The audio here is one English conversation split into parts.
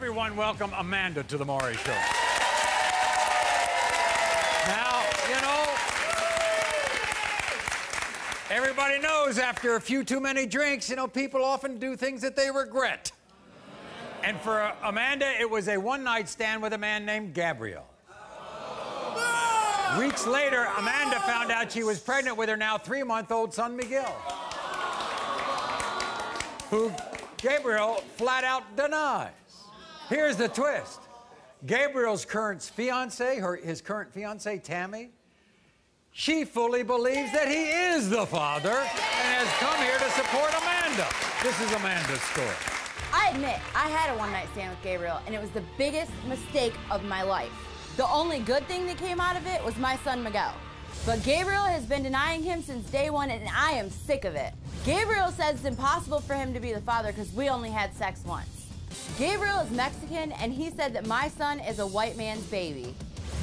Everyone, welcome Amanda to the Maury Show. Now, you know, everybody knows after a few too many drinks, you know, people often do things that they regret. And for uh, Amanda, it was a one night stand with a man named Gabriel. Weeks later, Amanda found out she was pregnant with her now three month old son, Miguel, who Gabriel flat out denies. Here's the twist Gabriel's current fiance, her, his current fiance, Tammy, she fully believes that he is the father and has come here to support Amanda. This is Amanda's story. I admit, I had a one night stand with Gabriel, and it was the biggest mistake of my life. The only good thing that came out of it was my son Miguel. But Gabriel has been denying him since day one, and I am sick of it. Gabriel says it's impossible for him to be the father because we only had sex once. Gabriel is Mexican, and he said that my son is a white man's baby.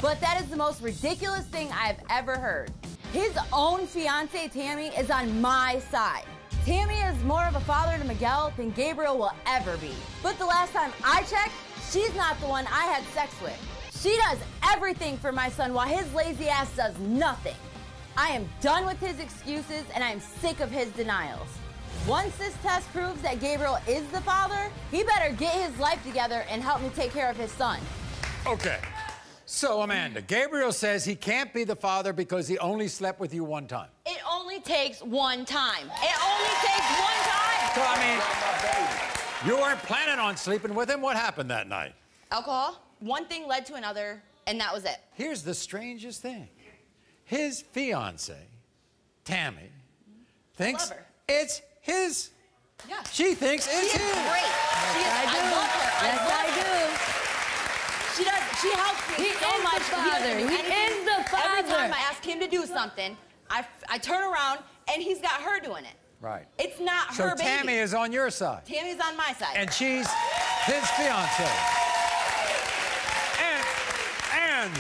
But that is the most ridiculous thing I have ever heard. His own fiance, Tammy, is on my side. Tammy is more of a father to Miguel than Gabriel will ever be. But the last time I checked, she's not the one I had sex with. She does everything for my son while his lazy ass does nothing. I am done with his excuses and I am sick of his denials. Once this test proves that Gabriel is the father, he better get his life together and help me take care of his son. Okay. So, Amanda, Gabriel says he can't be the father because he only slept with you one time. It only takes one time. It only takes one time. So, I mean, you weren't planning on sleeping with him. What happened that night? Alcohol, one thing led to another, and that was it. Here's the strangest thing his fiance, Tammy, thinks it's his. Yeah. She thinks it's She is his. great. She is, I I, love her. I Yes, love I her. do. She does. She helps me He so is the father. doesn't He is the father. Every time I ask him to do something, I, I turn around and he's got her doing it. Right. It's not So her baby. Tammy is on your side, Tammy's on my side. and she's his fiance. And, and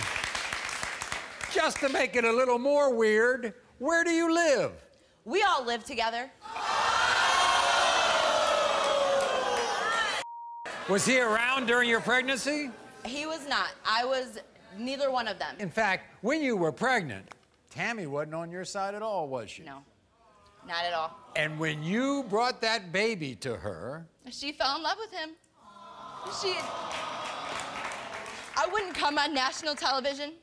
just to make it a little more weird, where do you live? we all live together. Was he around during your pregnancy? He was not. I was neither one of them. In fact, when you were pregnant, Tammy wasn't on your side at all, was she? No, not at all. And when you brought that baby to her, She fell in love with him. She. I wouldn't come on national television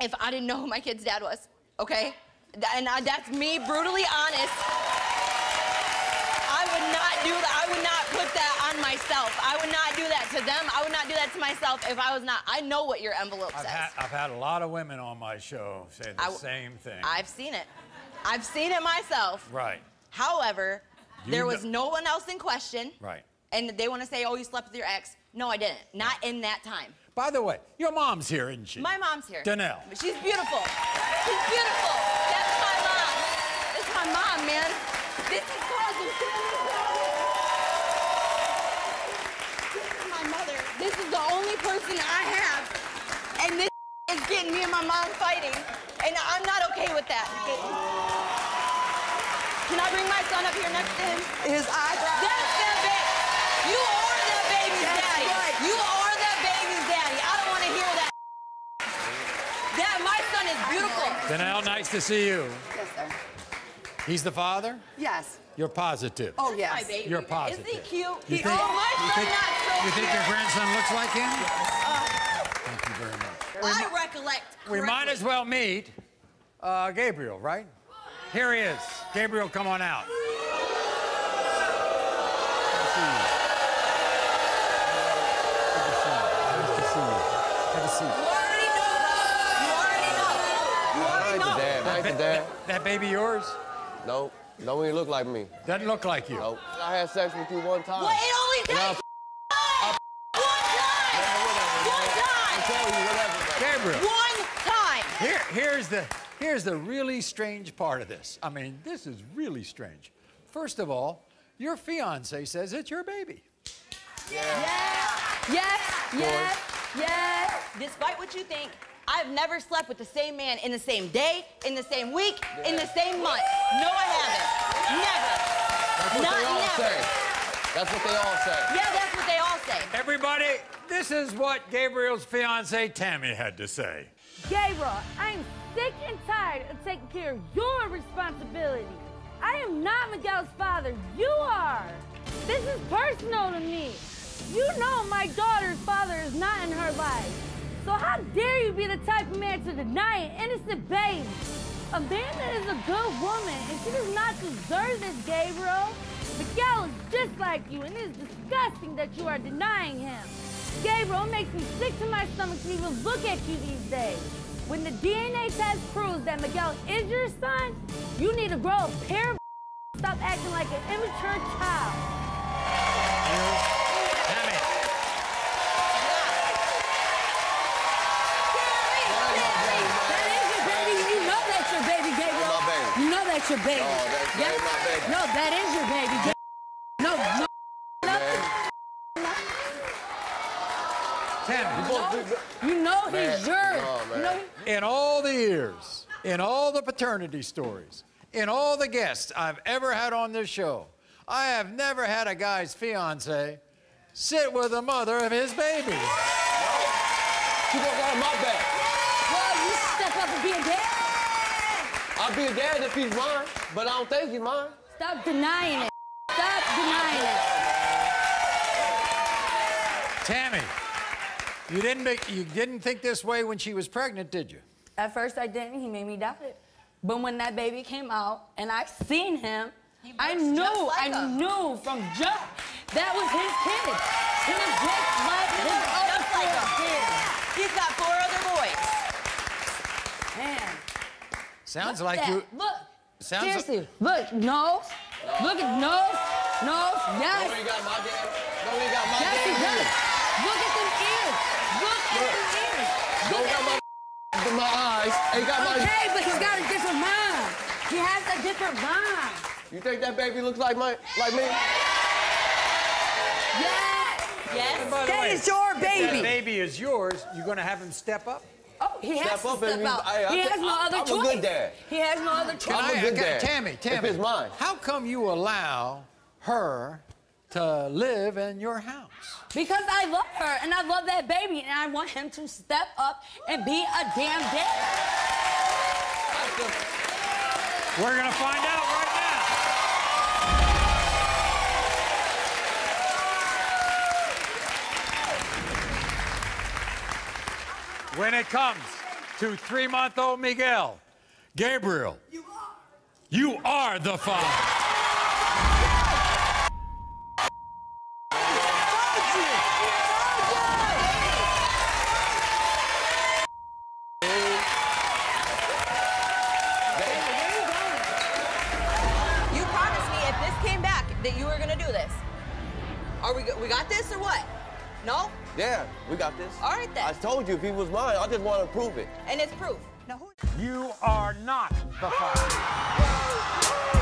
if I didn't know who my kid's dad was, okay? And I, that's me brutally honest. I would not do that. I would not put that on myself. I would not do that to them. I would not do that to myself if I was not. I know what your envelope I've says. had, I've had a lot of women on my show say the I same thing. I've seen it. I've seen it myself. right, However, You there was no one else in question. right. And they want to say, oh, you slept with your ex. No, I didn't. Not in that time. By the way, your mom's here, isn't she? My mom's here. Danelle. She's beautiful. She's beautiful. That's my mom. That's my mom, man. This is causing This is my mother. This is the only person I have. And this is getting me and my mom fighting. And I'm not okay with that. Can I bring my son up here next to him? His eyebrows. That's the baby. You are the baby's That's daddy. right. You are the baby's daddy. I don't want to hear that. That my son is beautiful. Danelle, nice to see you. Yes, sir. He's the father? Yes. You're positive. Oh, My yes. baby. You're positive. Is he cute? You He- think, oh, my you son think, not so you think your grandson looks like him? Yes. Thank you very much. I recollect. We might as well meet uh, Gabriel, right? Here he is. Gabriel, come on out. Good to see you. Good to see you. Have a seat. You already know. You already know. You already Nice know. dad, nice dad. That baby yours? Nope, don't even look like me. Doesn't look like you. Nope. I had sex with you one time. Well, it only And I'll takes one time. One time. I tell you whatever. Man. Gabriel, One time. here, here's the here's the really strange part of this. I mean, this is really strange. First of all, your fiance says it's your baby. Yes, yes, yes. Yes. Despite what you think, I've never slept with the same man in the same day, in the same week, in the same month. No, I haven't. Never. That's what Not they all never. say. That's what they all say. Yeah, that's what they all say. Everybody, this is what Gabriel's fiance Tammy had to say. Gabriel, I'm sick and tired of taking care of your responsibility. I am not Miguel's father. You are. This is personal to me. You know my daughter's father is not in her life. So how dare you be the type of man to deny an innocent baby? Amanda is a good woman, and she does not deserve this, Gabriel. Miguel is just like you, and it is disgusting that you are denying him. Gabriel, makes me sick to my stomach to even look at you these days. When the DNA test proves that Miguel is your son, you need to grow a pair of Stop acting like an immature child. That's your baby. No, that's- that ain't my baby. No, that is your baby. Ga- No, no. Tammy, You know he's Man, yours. no, you know he- in all the years, in all the paternity stories, in all the guests I've ever had on this show, I have never had a guy's fiance sit with the mother of his baby. She gonna got my back. well, you step up and be a dad. I'll be a dad if he's mine, but I don't think he's mine. Stop denying it. Stop denying it. Tammy, you didn't make, you didn't think this way when she was pregnant, did you? At first I didn't. He made me doubt it. But when that baby came out and I seen him, I knew, like I him. knew from jump that was his kid. He was just like his other Just like four him. kids. He's got four other boys. Man. Sounds look like at you. Look. Sounds Seriously. Look, nose. Look at nose. Nose. Don't Yes. even got my dad. Don't got my Yes, he dad. does. Look at them ears. Look at them ears. Don't got my in my eyes. Ain't got my. Okay, but he's got a different mom. He has a different mom. You think that baby looks like my like me? Yes. Yes. That way, is your if baby. That baby is yours. You're gonna have him step up? Oh, he has Step to up and step be- out. I- I he has no I- other I'm a choice. good dad. He has no other choice. I'm a good I- dad. Tammy, If Tammy. it's mine. How come you allow her to live in your house? Because I love her and I love that baby and I want him to step up and be a damn dad. We're gonna find out right now. When it comes to three-month-old Miguel, Gabriel, you are, you are the father. You promised me if this came back that you were gonna do this. Are we? go- We got this or what? No. Yeah, we got this. All right, then. I told you if he was mine, I just want to prove it. And it's proof. Now, who... You are not the father.